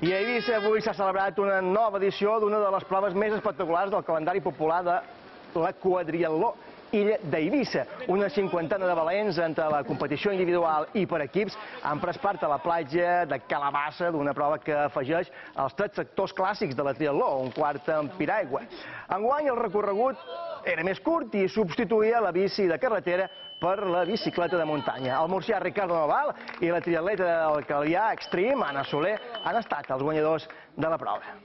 I a Eivissa avui s'ha celebrat una nova edició d'una de les proves més espectaculars del calendari popular de la quadriatló. Illa d'Eivissa. Una cinquantena de valents entre la competició individual i per equips han pres part a la platja de Calabassa d'una prova que afegeix els tres sectors clàssics de la triatló, un quart en piraigua. Enguany el recorregut era més curt i substituïa la bici de carretera per la bicicleta de muntanya. El murcià Ricardo Noval i la triatleta del Calià Extreme, Anna Soler, han estat els guanyadors de la prova.